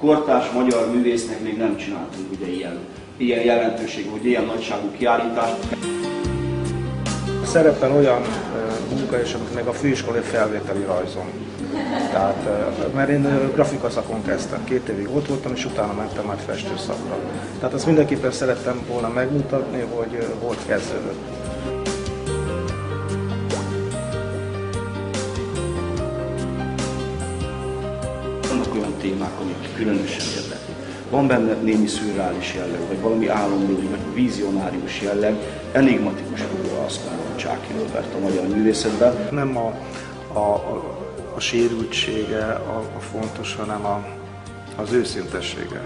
kortárs magyar művésznek még nem csináltunk ugye ilyen, ilyen jelentőségű, vagy ilyen nagyságú kiállítást. Szerepel olyan munka is, amit meg a főiskolai felvételi rajzom. Tehát, mert én grafika szakon kezdtem, két évig ott voltam, és utána mentem már festőszakra. Tehát azt mindenképpen szerettem volna megmutatni, hogy volt kezdődött. Vannak olyan témák, amik különösen érdeklik. Van benne némi szürreális jelleg, vagy valami álomlói, vagy vizionárius jelleg, enigmatikus figura azt gondolom Csáki Robert a magyar művészetben. Nem a, a, a, a sérültsége a, a fontos, hanem a, az őszintessége.